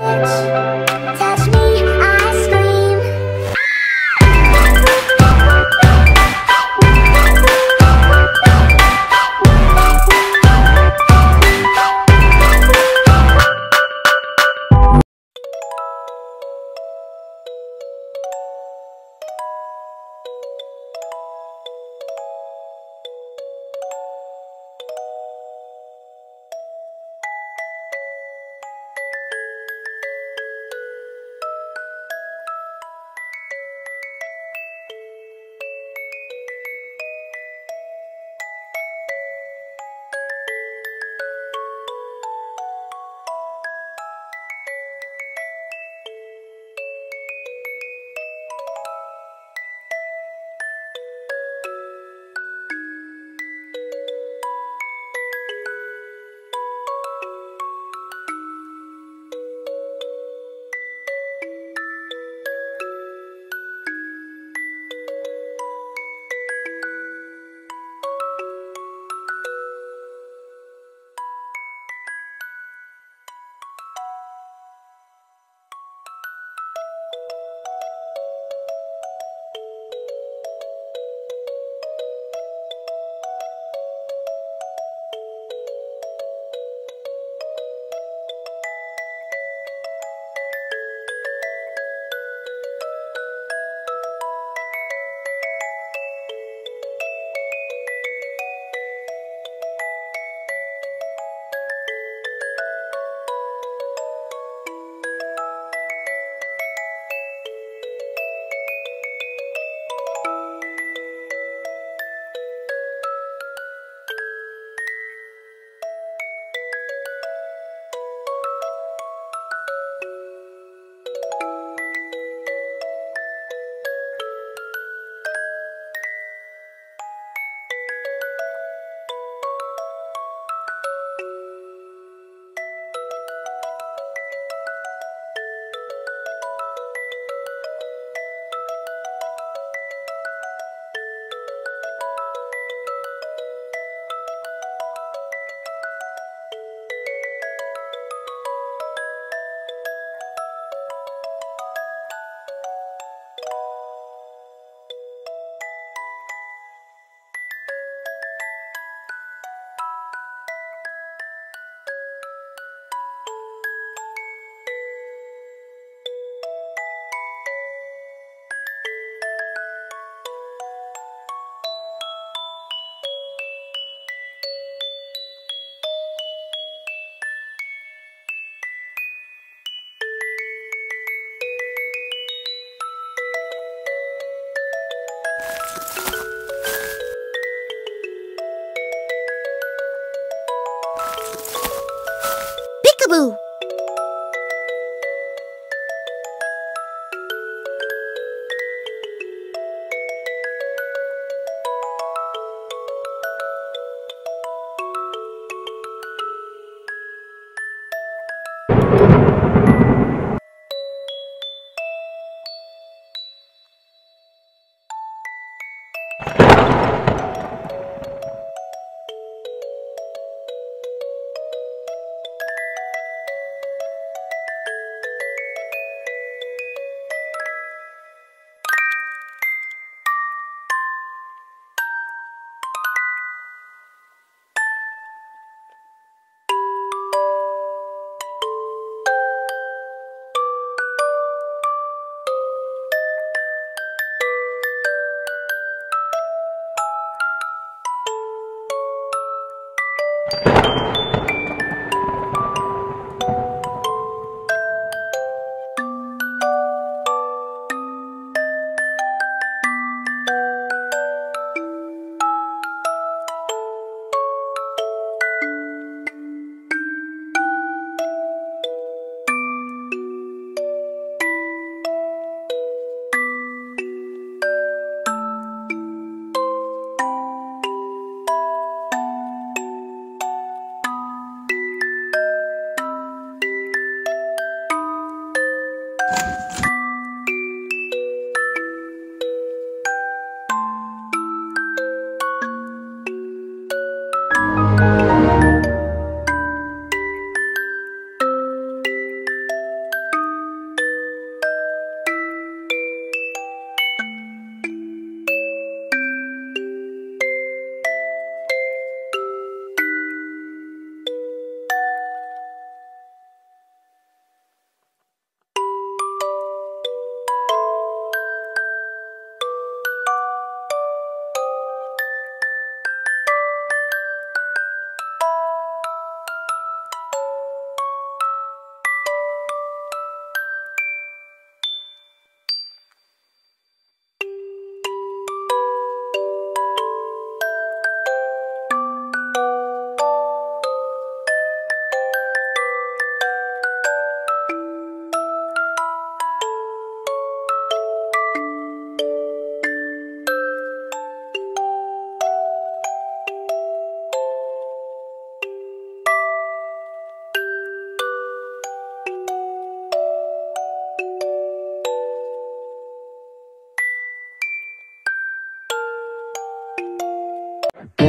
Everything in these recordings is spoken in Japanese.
Thanks.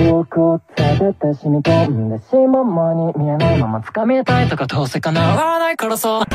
僕を連れて染み込んでしままに見えないまま掴みたいとかどうせ叶わないからさ。